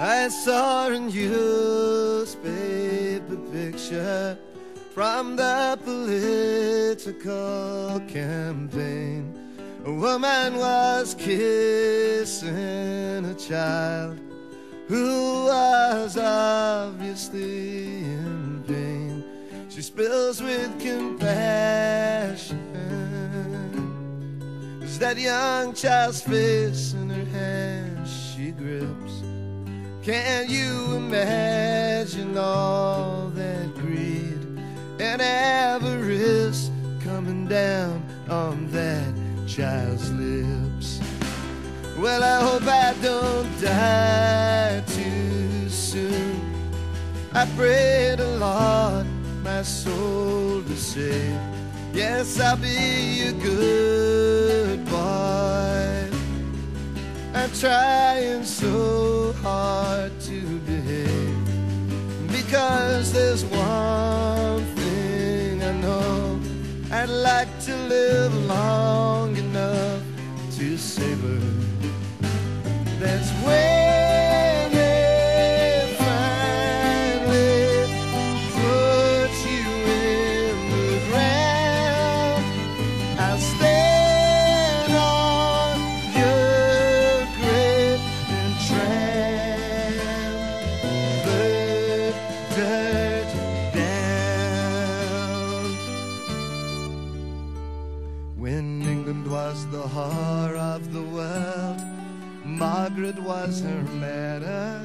I saw a newspaper picture from the political campaign. A woman was kissing a child who was obviously in pain. She spills with compassion as that young child's face in her hands she grips. Can you imagine all that greed and avarice coming down on that child's lips? Well, I hope I don't die too soon. I pray the Lord my soul to save. Yes, I'll be a good boy. Trying so hard to behave because there's one thing I know I'd like to live long enough to savor. That's when Margaret was her madam.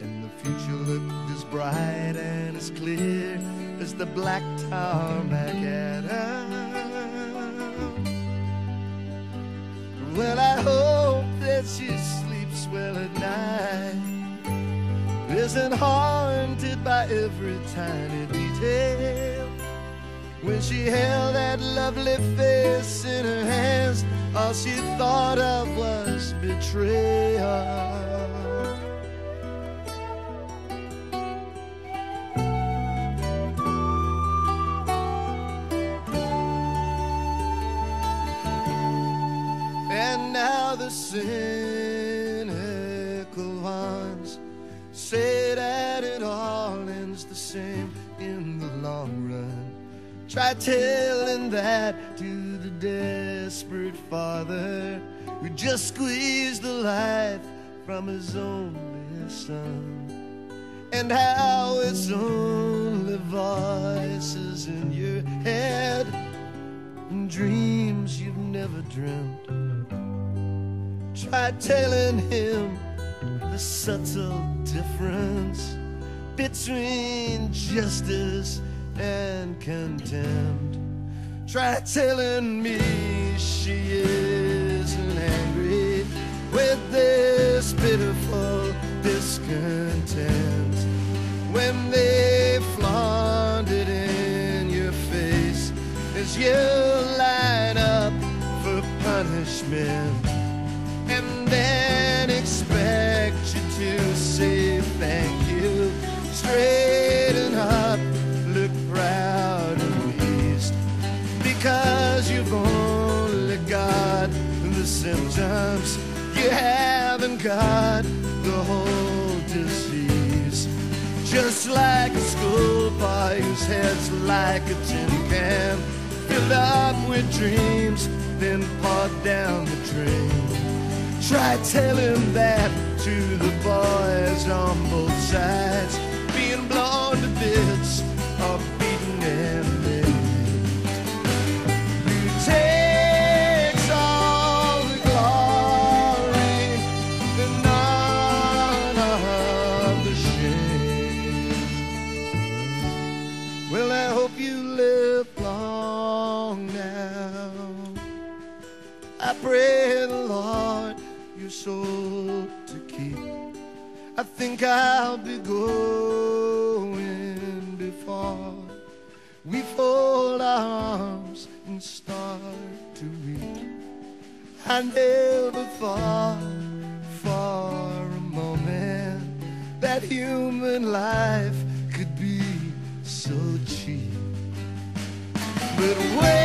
And the future looked as bright and as clear as the black tarmacadam. Well, I hope that she sleeps well at night isn't haunted by every tiny detail. When she held that lovely face in her hands, all she thought of was betrayal. And now the cynical ones say that it all ends the same in the long run. Try telling that to the desperate father who just squeezed the life from his only son. And how it's only voices in your head and dreams you've never dreamt. Try telling him the subtle difference between justice and contempt. Try telling me she isn't angry with this pitiful discontent when they flaunt it in your face as you line up for punishment symptoms. You haven't got the whole disease. Just like a schoolboy whose head's like a tin can, filled up with dreams, then poured down the drain. Try telling that to the boys on both sides, I pray Lord your soul to keep. I think I'll be going before we fold our arms and start to weep. I never thought for a moment that human life could be so cheap. But wait.